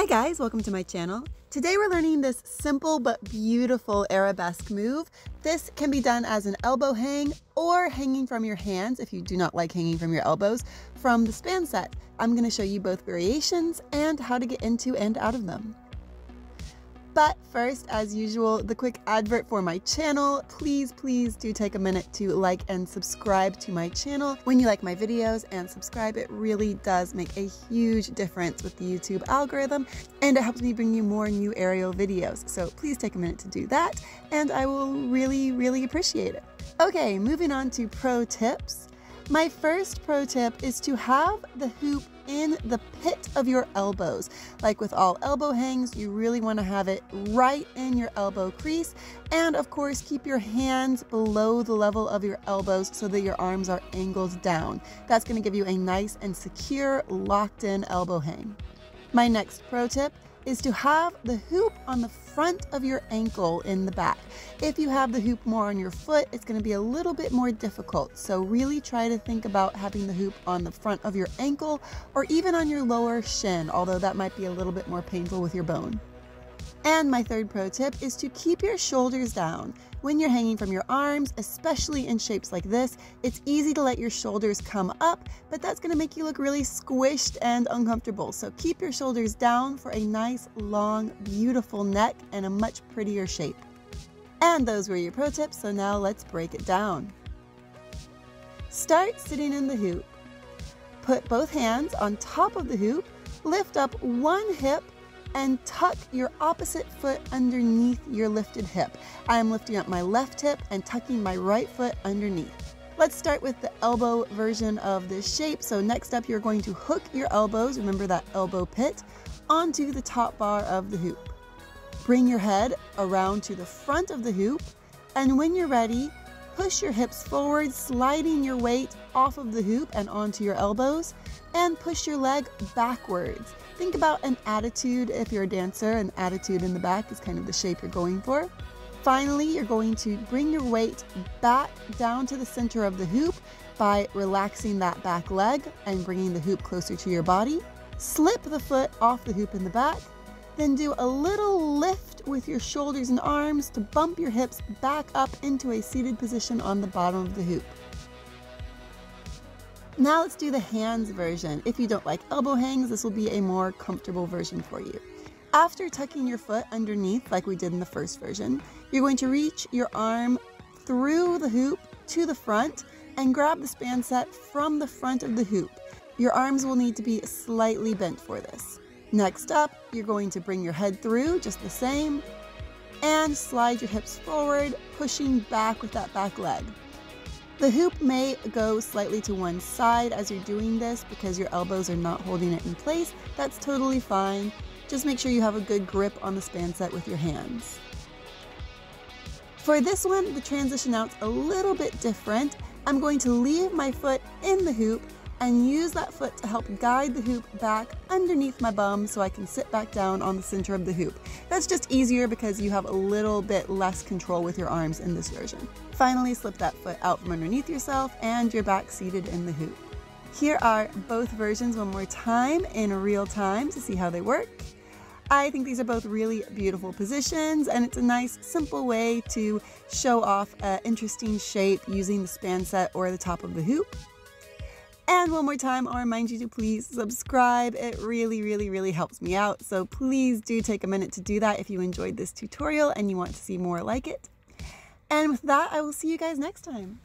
Hi guys, welcome to my channel. Today we're learning this simple but beautiful arabesque move. This can be done as an elbow hang or hanging from your hands if you do not like hanging from your elbows from the span set. I'm going to show you both variations and how to get into and out of them. But first, as usual, the quick advert for my channel. Please, please do take a minute to like and subscribe to my channel. When you like my videos and subscribe, it really does make a huge difference with the YouTube algorithm and it helps me bring you more new aerial videos. So please take a minute to do that and I will really, really appreciate it. Okay, moving on to pro tips. My first pro tip is to have the hoop in the pit of your elbows. Like with all elbow hangs, you really want to have it right in your elbow crease. And of course, keep your hands below the level of your elbows so that your arms are angled down. That's going to give you a nice and secure locked in elbow hang. My next pro tip is to have the hoop on the front of your ankle in the back. If you have the hoop more on your foot, it's going to be a little bit more difficult. So really try to think about having the hoop on the front of your ankle or even on your lower shin, although that might be a little bit more painful with your bone. And my third pro tip is to keep your shoulders down. When you're hanging from your arms, especially in shapes like this, it's easy to let your shoulders come up, but that's gonna make you look really squished and uncomfortable. So keep your shoulders down for a nice, long, beautiful neck and a much prettier shape. And those were your pro tips, so now let's break it down. Start sitting in the hoop. Put both hands on top of the hoop, lift up one hip and tuck your opposite foot underneath your lifted hip. I am lifting up my left hip and tucking my right foot underneath. Let's start with the elbow version of this shape. So next up, you're going to hook your elbows, remember that elbow pit, onto the top bar of the hoop. Bring your head around to the front of the hoop, and when you're ready, push your hips forward, sliding your weight off of the hoop and onto your elbows, and push your leg backwards. Think about an attitude if you're a dancer, an attitude in the back is kind of the shape you're going for. Finally, you're going to bring your weight back down to the center of the hoop by relaxing that back leg and bringing the hoop closer to your body. Slip the foot off the hoop in the back, then do a little lift with your shoulders and arms to bump your hips back up into a seated position on the bottom of the hoop. Now let's do the hands version. If you don't like elbow hangs, this will be a more comfortable version for you. After tucking your foot underneath, like we did in the first version, you're going to reach your arm through the hoop to the front and grab the span set from the front of the hoop. Your arms will need to be slightly bent for this. Next up, you're going to bring your head through just the same and slide your hips forward, pushing back with that back leg. The hoop may go slightly to one side as you're doing this because your elbows are not holding it in place. That's totally fine. Just make sure you have a good grip on the span set with your hands. For this one, the transition out's a little bit different. I'm going to leave my foot in the hoop and use that foot to help guide the hoop back underneath my bum so I can sit back down on the center of the hoop. That's just easier because you have a little bit less control with your arms in this version. Finally, slip that foot out from underneath yourself and you're back seated in the hoop. Here are both versions one more time in real time to see how they work. I think these are both really beautiful positions and it's a nice simple way to show off an interesting shape using the span set or the top of the hoop. And one more time, I'll remind you to please subscribe. It really, really, really helps me out. So please do take a minute to do that if you enjoyed this tutorial and you want to see more like it. And with that, I will see you guys next time.